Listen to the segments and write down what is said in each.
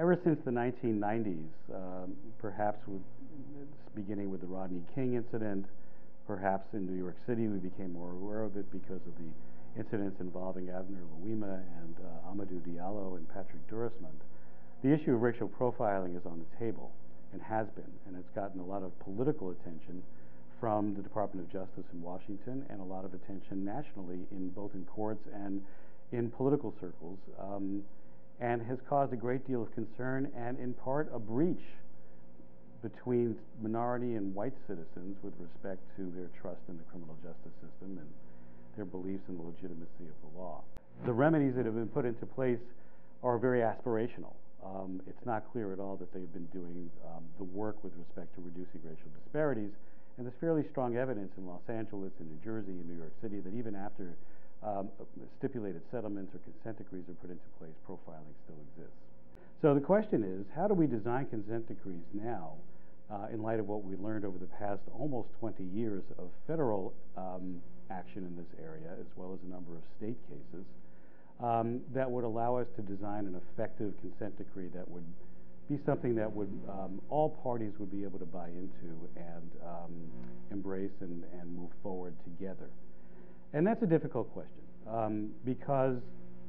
ever since the 1990s, um, perhaps with, beginning with the Rodney King incident, perhaps in New York City we became more aware of it because of the incidents involving Abner Louima and uh, Amadou Diallo and Patrick Dorismond. The issue of racial profiling is on the table and has been, and it's gotten a lot of political attention from the Department of Justice in Washington and a lot of attention nationally in both in courts and in political circles, um, and has caused a great deal of concern and in part a breach between minority and white citizens with respect to their trust in the criminal justice system and their beliefs in the legitimacy of the law. The remedies that have been put into place are very aspirational. Um, it's not clear at all that they've been doing um, the work with respect to reducing racial disparities. And there's fairly strong evidence in Los Angeles, in New Jersey, in New York City that even after um, stipulated settlements or consent decrees are put into place, profiling still exists. So the question is, how do we design consent decrees now uh, in light of what we learned over the past almost 20 years of federal um, action in this area, as well as a number of state cases, um, that would allow us to design an effective consent decree that would be something that would um, all parties would be able to buy into and um, embrace and, and move forward together. And that's a difficult question um, because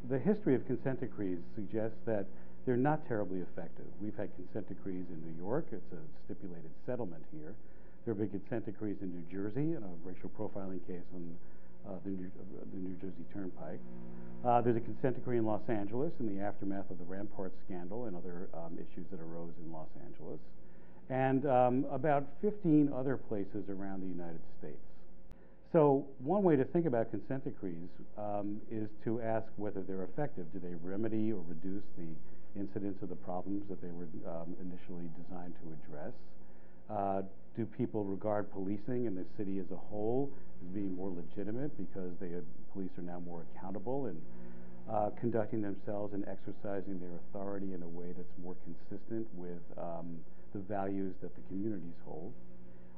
the history of consent decrees suggests that they're not terribly effective. We've had consent decrees in New York. It's a stipulated settlement here. There have been consent decrees in New Jersey in a racial profiling case on uh, the, New, uh, the, New, Jersey Turnpike. Uh, there's a consent decree in Los Angeles in the aftermath of the Rampart scandal and other um, issues that arose in Los Angeles, and um, about 15 other places around the United States. One way to think about consent decrees um, is to ask whether they're effective. Do they remedy or reduce the incidence of the problems that they were um, initially designed to address? Uh, do people regard policing in the city as a whole as being more legitimate because they have, police are now more accountable and uh, conducting themselves and exercising their authority in a way that's more consistent with um, the values that the communities hold?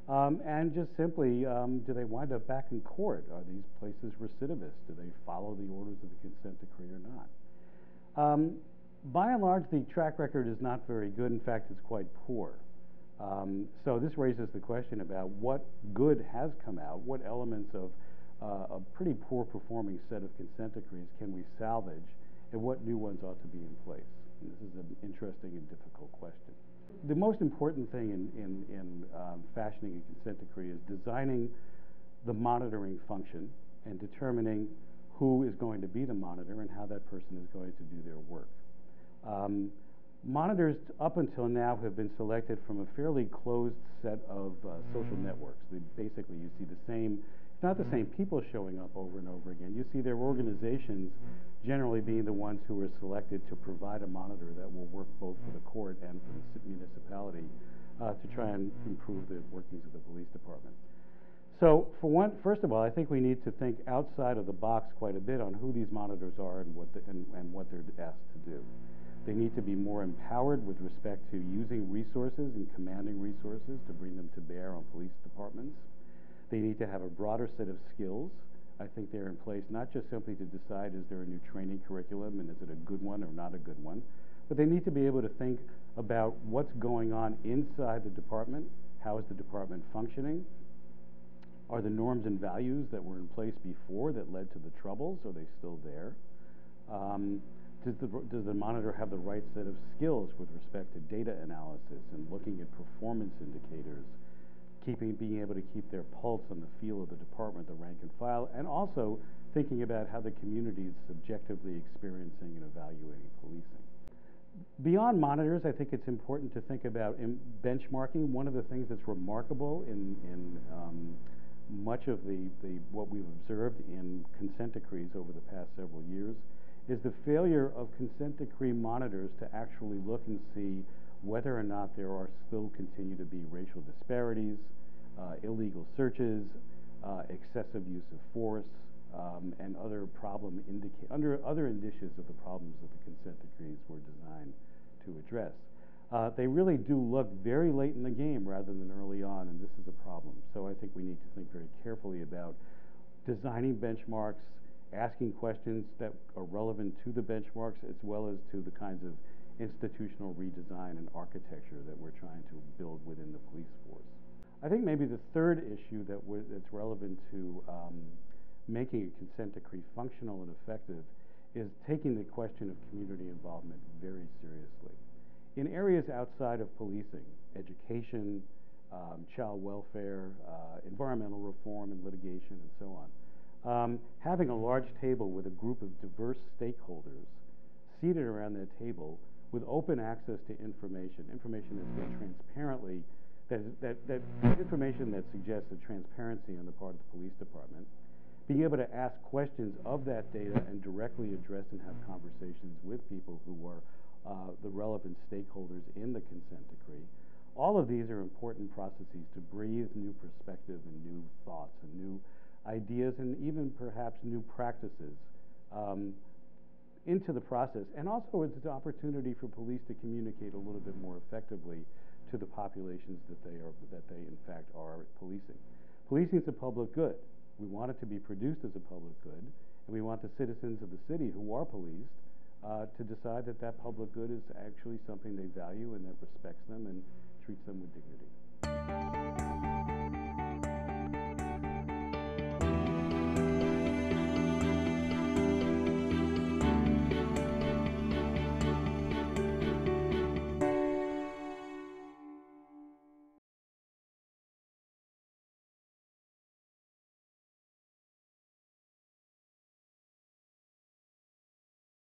Um, and just simply, um, do they wind up back in court? Are these places recidivist? Do they follow the orders of the consent decree or not? Um, by and large, the track record is not very good. In fact, it's quite poor. Um, so this raises the question about what good has come out, what elements of uh, a pretty poor performing set of consent decrees can we salvage, and what new ones ought to be in place. This is an interesting and difficult question. The most important thing in, in, in um, fashioning a consent decree is designing the monitoring function and determining who is going to be the monitor and how that person is going to do their work. Um, monitors up until now have been selected from a fairly closed set of uh, social mm. networks. They basically, you see the same, it's not the same mm. people showing up over and over again. You see their organizations generally being the ones who are selected to provide a monitor that will work both for the court and for the municipality uh, to try and improve the workings of the police department. So, for one, first of all, I think we need to think outside of the box quite a bit on who these monitors are and what, the, and, and what they're asked to do. They need to be more empowered with respect to using resources and commanding resources to bring them to bear on police departments. They need to have a broader set of skills. I think they're in place not just simply to decide is there a new training curriculum and is it a good one or not a good one, but they need to be able to think about what's going on inside the department, how is the department functioning, are the norms and values that were in place before that led to the troubles, are they still there? Um, does the, does the monitor have the right set of skills with respect to data analysis and looking at performance indicators, keeping, being able to keep their pulse on the feel of the department, the rank and file, and also thinking about how the community is subjectively experiencing and evaluating policing. Beyond monitors, I think it's important to think about benchmarking. One of the things that's remarkable in, in um, much of the, the, what we've observed in consent decrees over the past several years is the failure of consent decree monitors to actually look and see whether or not there are still continue to be racial disparities, uh, illegal searches, uh, excessive use of force, um, and other problem indica- under other indices of the problems that the consent decrees were designed to address. Uh, they really do look very late in the game rather than early on, and this is a problem. So I think we need to think very carefully about designing benchmarks, asking questions that are relevant to the benchmarks as well as to the kinds of institutional redesign and architecture that we're trying to build within the police force. I think maybe the third issue that that's relevant to um, making a consent decree functional and effective is taking the question of community involvement very seriously. In areas outside of policing, education, um, child welfare, uh, environmental reform and litigation, and so on, um, having a large table with a group of diverse stakeholders seated around that table with open access to information, information that's been transparently, that, that, that information that suggests a transparency on the part of the police department, being able to ask questions of that data and directly address and have conversations with people who are uh, the relevant stakeholders in the consent decree. All of these are important processes to breathe new perspective and new thoughts and new ideas and even perhaps new practices um, into the process. And also it's an opportunity for police to communicate a little bit more effectively to the populations that they are that they in fact are policing. Policing is a public good. We want it to be produced as a public good, and we want the citizens of the city who are policed uh, to decide that that public good is actually something they value and that respects them and treats them with dignity.